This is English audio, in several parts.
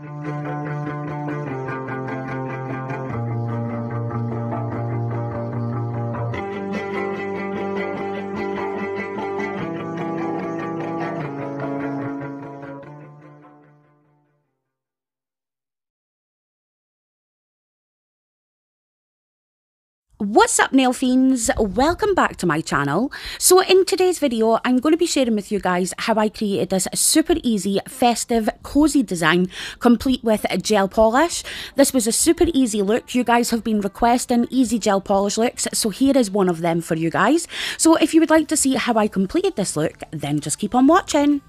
Mm-hmm. What's up nail fiends? Welcome back to my channel. So in today's video I'm going to be sharing with you guys how I created this super easy festive cozy design complete with a gel polish. This was a super easy look. You guys have been requesting easy gel polish looks so here is one of them for you guys. So if you would like to see how I completed this look then just keep on watching.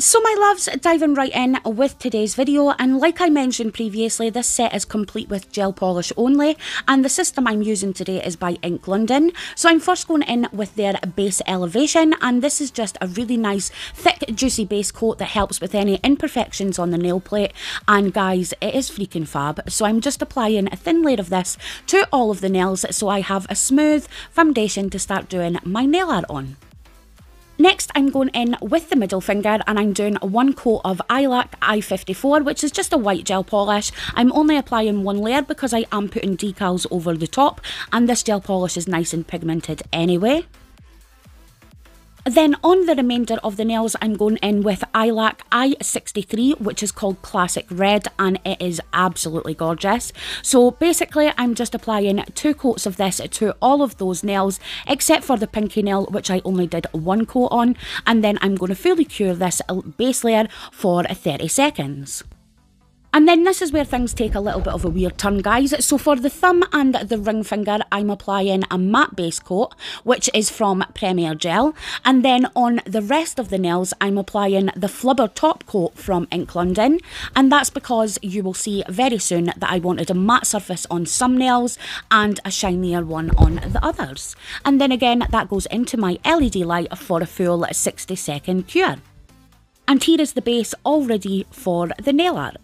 So my loves, diving right in with today's video and like I mentioned previously this set is complete with gel polish only and the system I'm using today is by Ink London. So I'm first going in with their base elevation and this is just a really nice thick juicy base coat that helps with any imperfections on the nail plate and guys it is freaking fab so I'm just applying a thin layer of this to all of the nails so I have a smooth foundation to start doing my nail art on. Next, I'm going in with the middle finger and I'm doing one coat of iLac I54, which is just a white gel polish. I'm only applying one layer because I am putting decals over the top and this gel polish is nice and pigmented anyway. Then on the remainder of the nails, I'm going in with Ilac I63, which is called Classic Red, and it is absolutely gorgeous. So basically, I'm just applying two coats of this to all of those nails, except for the pinky nail, which I only did one coat on, and then I'm going to fully cure this base layer for 30 seconds. And then this is where things take a little bit of a weird turn, guys. So for the thumb and the ring finger, I'm applying a matte base coat, which is from Premier Gel. And then on the rest of the nails, I'm applying the Flubber top coat from Ink London. And that's because you will see very soon that I wanted a matte surface on some nails and a shinier one on the others. And then again, that goes into my LED light for a full 60 second cure. And here is the base all ready for the nail art.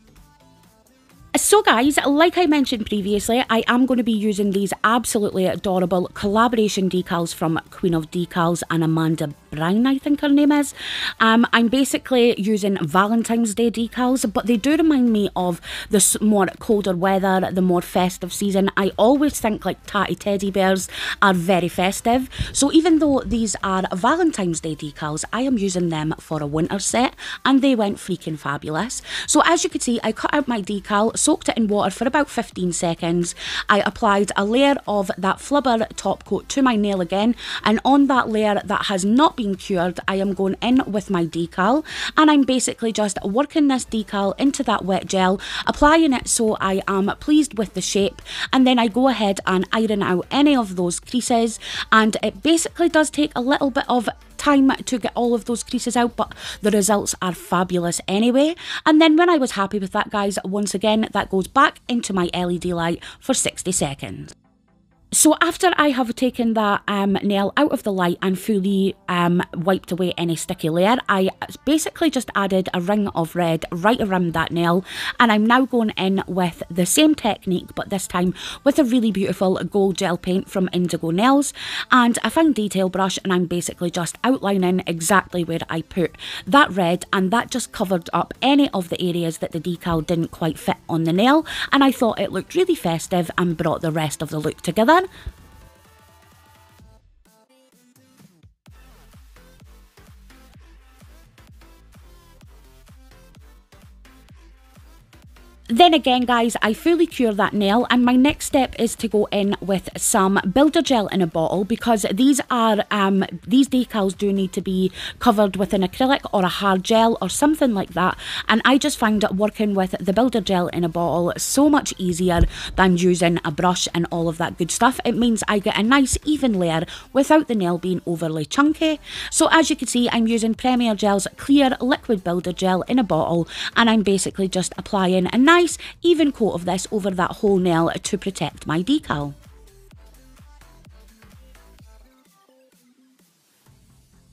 So guys, like I mentioned previously, I am going to be using these absolutely adorable collaboration decals from Queen of Decals and Amanda Brown, I think her name is. Um, I'm basically using Valentine's Day decals, but they do remind me of the more colder weather, the more festive season. I always think like tatty teddy bears are very festive. So even though these are Valentine's Day decals, I am using them for a winter set and they went freaking fabulous. So as you can see, I cut out my decal, soaked it in water for about 15 seconds. I applied a layer of that flubber top coat to my nail again and on that layer that has not been cured I am going in with my decal and I'm basically just working this decal into that wet gel applying it so I am pleased with the shape and then I go ahead and iron out any of those creases and it basically does take a little bit of time to get all of those creases out, but the results are fabulous anyway. And then when I was happy with that, guys, once again, that goes back into my LED light for 60 seconds. So after I have taken that um, nail out of the light and fully um, wiped away any sticky layer, I basically just added a ring of red right around that nail. And I'm now going in with the same technique but this time with a really beautiful gold gel paint from Indigo Nails. And a fine detail brush and I'm basically just outlining exactly where I put that red. And that just covered up any of the areas that the decal didn't quite fit on the nail. And I thought it looked really festive and brought the rest of the look together done. Then again, guys, I fully cure that nail and my next step is to go in with some builder gel in a bottle because these are um, these decals do need to be covered with an acrylic or a hard gel or something like that. And I just find working with the builder gel in a bottle so much easier than using a brush and all of that good stuff. It means I get a nice even layer without the nail being overly chunky. So as you can see, I'm using Premier Gel's clear liquid builder gel in a bottle and I'm basically just applying a nice nice even coat of this over that whole nail to protect my decal.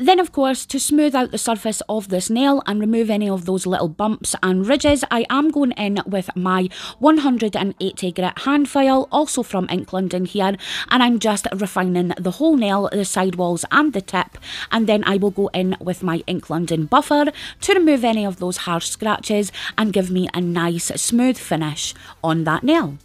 Then of course, to smooth out the surface of this nail and remove any of those little bumps and ridges, I am going in with my 180 grit hand file, also from Ink London here, and I'm just refining the whole nail, the sidewalls and the tip, and then I will go in with my Ink London buffer to remove any of those harsh scratches and give me a nice smooth finish on that nail.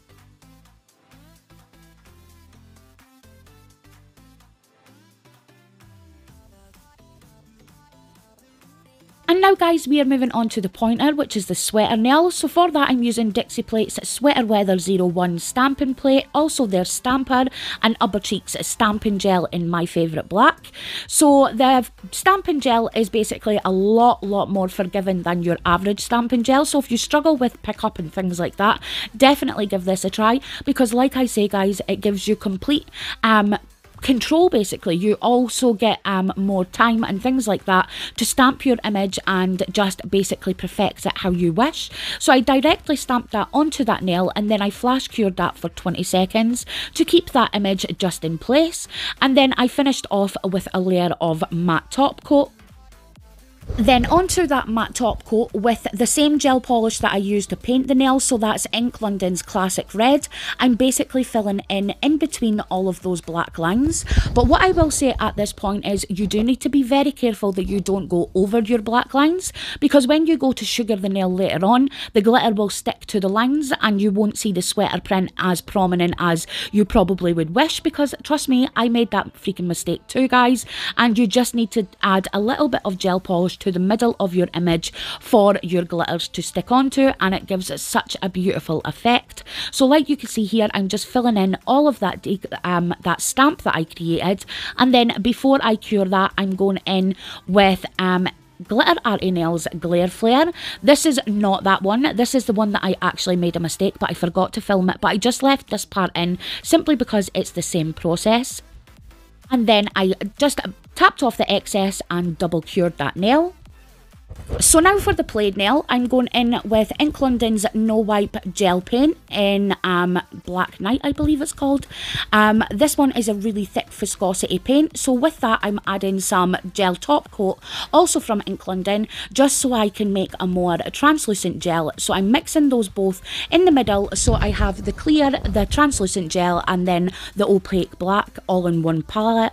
And now guys, we are moving on to the pointer, which is the sweater nail. So for that, I'm using Dixie Plates Sweater Weather 01 stamping plate, also their stamper, and Uber Chic's stamping gel in my favourite black. So the stamping gel is basically a lot, lot more forgiving than your average stamping gel. So if you struggle with pickup and things like that, definitely give this a try because like I say guys, it gives you complete um, control basically. You also get um, more time and things like that to stamp your image and just basically perfect it how you wish. So I directly stamped that onto that nail and then I flash cured that for 20 seconds to keep that image just in place. And then I finished off with a layer of matte top coat then onto that matte top coat with the same gel polish that I used to paint the nails, so that's Ink London's Classic Red. I'm basically filling in in between all of those black lines. But what I will say at this point is you do need to be very careful that you don't go over your black lines because when you go to sugar the nail later on, the glitter will stick to the lines and you won't see the sweater print as prominent as you probably would wish because trust me, I made that freaking mistake too guys and you just need to add a little bit of gel polish to the middle of your image for your glitters to stick onto and it gives it such a beautiful effect. So like you can see here, I'm just filling in all of that, um, that stamp that I created and then before I cure that, I'm going in with um, Glitter Arty Nails Glare Flare. This is not that one. This is the one that I actually made a mistake, but I forgot to film it. But I just left this part in simply because it's the same process. And then I just tapped off the excess and double cured that nail. So now for the plaid nail, I'm going in with Ink London's No Wipe Gel Paint in um, Black Night, I believe it's called. Um, this one is a really thick viscosity paint, so with that I'm adding some gel top coat, also from Ink London, just so I can make a more translucent gel. So I'm mixing those both in the middle, so I have the clear, the translucent gel, and then the opaque black all in one palette.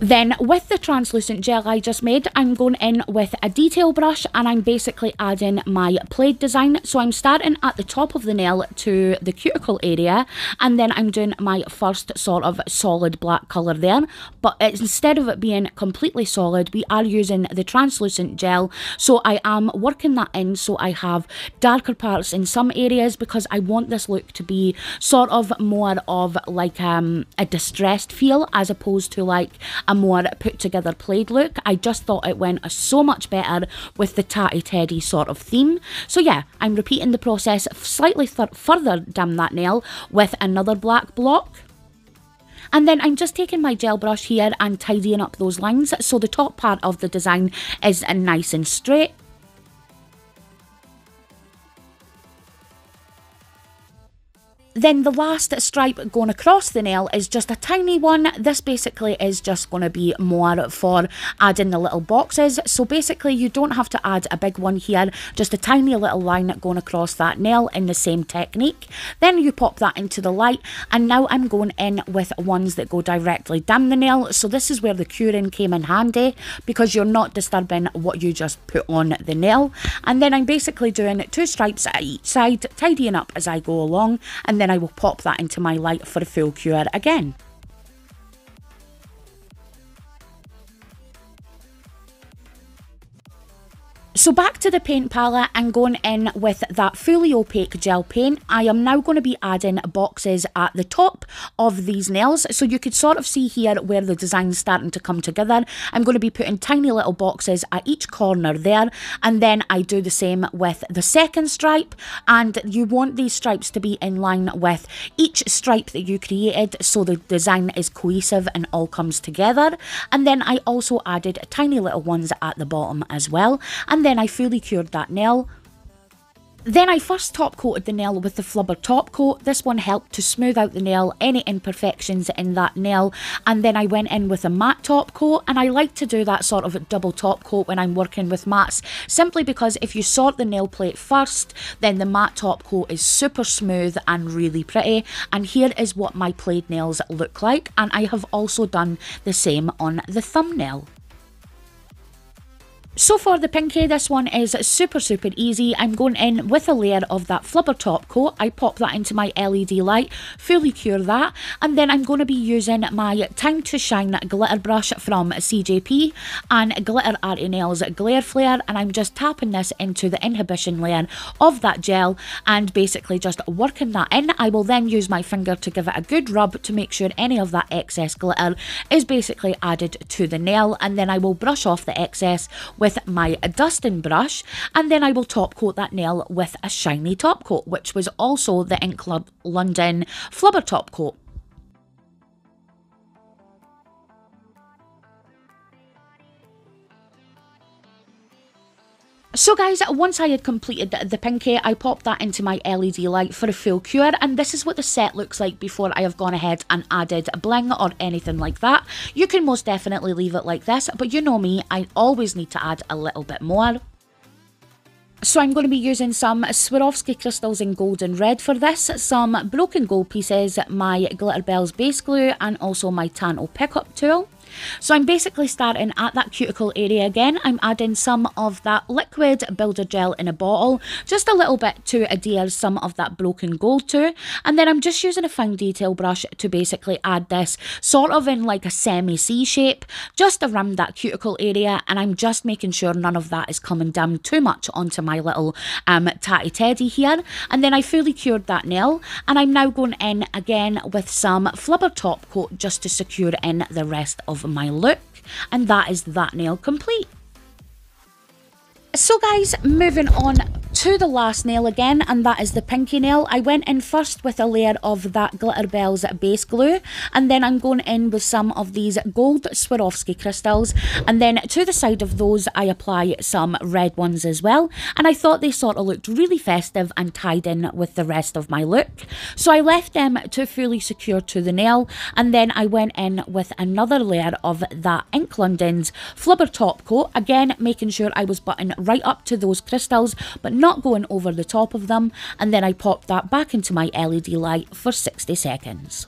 Then with the translucent gel I just made, I'm going in with a detail brush and I'm basically adding my plaid design. So I'm starting at the top of the nail to the cuticle area and then I'm doing my first sort of solid black colour there. But instead of it being completely solid, we are using the translucent gel. So I am working that in so I have darker parts in some areas because I want this look to be sort of more of like um, a distressed feel as opposed to like a more put together played look. I just thought it went so much better with the Tatty Teddy sort of theme. So yeah, I'm repeating the process slightly further down that nail with another black block. And then I'm just taking my gel brush here and tidying up those lines so the top part of the design is nice and straight. Then the last stripe going across the nail is just a tiny one. This basically is just going to be more for adding the little boxes. So basically you don't have to add a big one here, just a tiny little line going across that nail in the same technique. Then you pop that into the light and now I'm going in with ones that go directly down the nail. So this is where the curing came in handy because you're not disturbing what you just put on the nail. And then I'm basically doing two stripes at each side, tidying up as I go along and then then I will pop that into my light for a full cure again. So back to the paint palette and going in with that fully opaque gel paint. I am now going to be adding boxes at the top of these nails. So you could sort of see here where the design's starting to come together. I'm going to be putting tiny little boxes at each corner there. And then I do the same with the second stripe. And you want these stripes to be in line with each stripe that you created so the design is cohesive and all comes together. And then I also added tiny little ones at the bottom as well. And then I fully cured that nail Then I first top coated the nail with the Flubber top coat. This one helped to smooth out the nail, any imperfections in that nail. And then I went in with a matte top coat and I like to do that sort of double top coat when I'm working with mattes simply because if you sort the nail plate first, then the matte top coat is super smooth and really pretty. And here is what my played nails look like. And I have also done the same on the thumbnail. So for the pinky, this one is super, super easy. I'm going in with a layer of that flubber top coat. I pop that into my LED light, fully cure that. And then I'm going to be using my Time to Shine glitter brush from CJP and Glitter Nails Glare Flare. And I'm just tapping this into the inhibition layer of that gel and basically just working that in. I will then use my finger to give it a good rub to make sure any of that excess glitter is basically added to the nail. And then I will brush off the excess with with my dusting brush and then I will top coat that nail with a shiny top coat which was also the Ink Club London Flubber top coat. So guys, once I had completed the pinky, I popped that into my LED light for a full cure and this is what the set looks like before I have gone ahead and added a bling or anything like that. You can most definitely leave it like this, but you know me, I always need to add a little bit more. So I'm going to be using some Swarovski crystals in gold and red for this, some broken gold pieces, my Glitterbels base glue and also my Tanto pickup tool. So I'm basically starting at that cuticle area again. I'm adding some of that liquid builder gel in a bottle, just a little bit to adhere some of that broken gold to. And then I'm just using a fine detail brush to basically add this sort of in like a semi-C shape, just around that cuticle area. And I'm just making sure none of that is coming down too much onto my little um, tatty teddy here. And then I fully cured that nail. And I'm now going in again with some flubber top coat just to secure in the rest of my look and that is that nail complete. So guys, moving on to the last nail again, and that is the pinky nail. I went in first with a layer of that Glitterbels base glue, and then I'm going in with some of these gold Swarovski crystals, and then to the side of those I apply some red ones as well, and I thought they sort of looked really festive and tied in with the rest of my look. So I left them to fully secure to the nail, and then I went in with another layer of that Ink London's Flubber top coat, again making sure I was butting right up to those crystals, but not not going over the top of them and then I popped that back into my LED light for 60 seconds.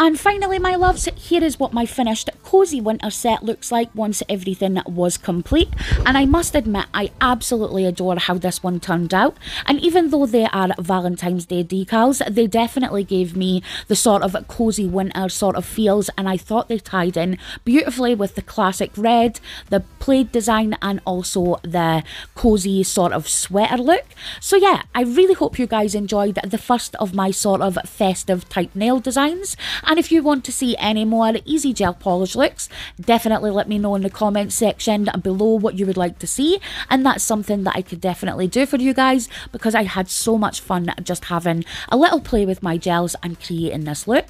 And finally, my loves, here is what my finished cosy winter set looks like once everything was complete. And I must admit, I absolutely adore how this one turned out. And even though they are Valentine's Day decals, they definitely gave me the sort of cozy winter sort of feels. And I thought they tied in beautifully with the classic red, the plaid design, and also the cozy sort of sweater look. So yeah, I really hope you guys enjoyed the first of my sort of festive type nail designs. And if you want to see any more easy gel polish looks, definitely let me know in the comments section below what you would like to see. And that's something that I could definitely do for you guys because I had so much fun just having a little play with my gels and creating this look.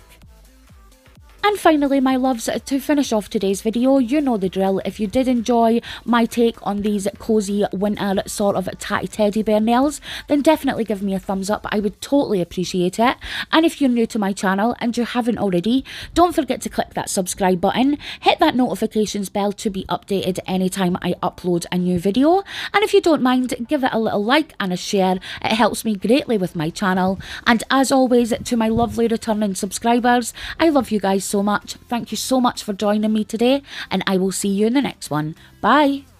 And finally, my loves, to finish off today's video, you know the drill. If you did enjoy my take on these cozy winter sort of tatty teddy bear nails, then definitely give me a thumbs up. I would totally appreciate it. And if you're new to my channel and you haven't already, don't forget to click that subscribe button, hit that notifications bell to be updated anytime I upload a new video. And if you don't mind, give it a little like and a share. It helps me greatly with my channel. And as always, to my lovely returning subscribers, I love you guys so much. Thank you so much for joining me today, and I will see you in the next one. Bye.